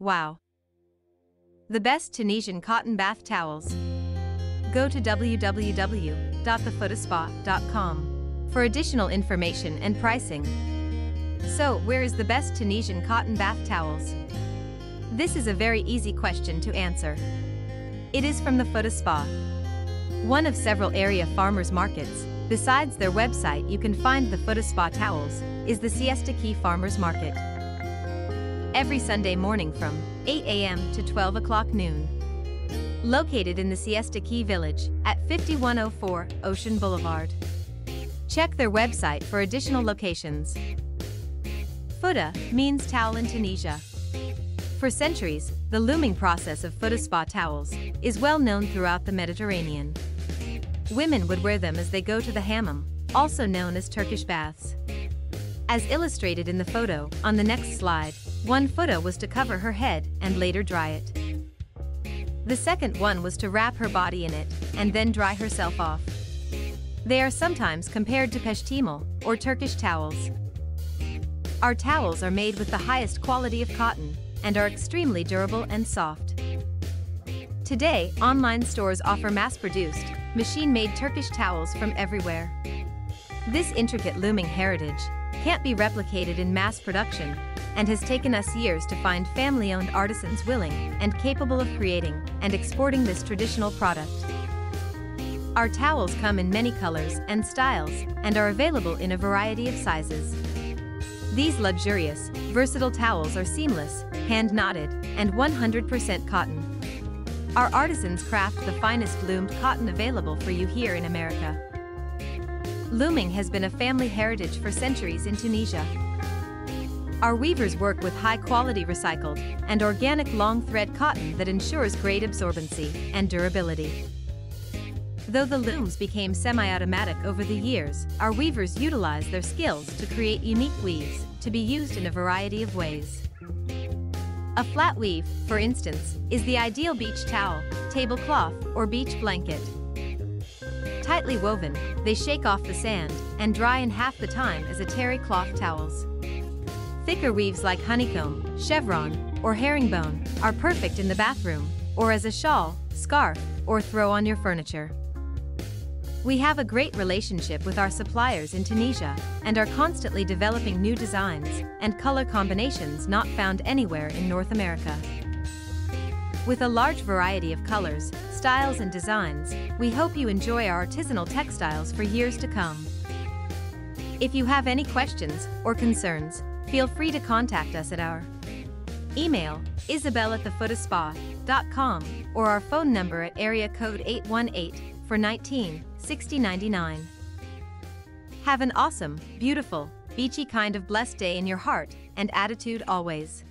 Wow. The best Tunisian cotton bath towels. Go to www.thefoutaspa.com for additional information and pricing. So, where is the best Tunisian cotton bath towels? This is a very easy question to answer. It is from the Fouta Spa. One of several area farmers markets, besides their website you can find the Fouta Spa towels, is the Siesta Key Farmers Market. Every Sunday morning from 8 a.m. to 12 o'clock noon. Located in the Siesta Key Village at 5104 Ocean Boulevard. Check their website for additional locations. Fouta means towel in Tunisia. For centuries, the looming process of Fouta spa towels is well known throughout the Mediterranean. Women would wear them as they go to the hammam, also known as Turkish baths. As illustrated in the photo, on the next slide, one fouta was to cover her head and later dry it. The second one was to wrap her body in it and then dry herself off. They are sometimes compared to peshtemal, or Turkish towels. Our towels are made with the highest quality of cotton, and are extremely durable and soft. Today, online stores offer mass-produced, machine-made Turkish towels from everywhere. This intricate looming heritage can't be replicated in mass production and has taken us years to find family-owned artisans willing and capable of creating and exporting this traditional product. Our towels come in many colors and styles and are available in a variety of sizes. These luxurious, versatile towels are seamless, hand-knotted, and 100% cotton. Our artisans craft the finest loomed cotton available for you here in America. Looming has been a family heritage for centuries in Tunisia. Our weavers work with high-quality recycled and organic long thread cotton that ensures great absorbency and durability. Though the looms became semi-automatic over the years, our weavers utilize their skills to create unique weaves to be used in a variety of ways. A flat weave, for instance, is the ideal beach towel, tablecloth, or beach blanket. Tightly woven, they shake off the sand and dry in half the time as a terry cloth towels. Thicker weaves like honeycomb, chevron, or herringbone are perfect in the bathroom, or as a shawl, scarf, or throw on your furniture. We have a great relationship with our suppliers in Tunisia and are constantly developing new designs and color combinations not found anywhere in North America. With a large variety of colors, styles and designs, we hope you enjoy our artisanal textiles for years to come. If you have any questions or concerns, feel free to contact us at our email, isabel at or our phone number at area code 818 for 19 60 99. Have an awesome, beautiful, beachy kind of blessed day in your heart and attitude always.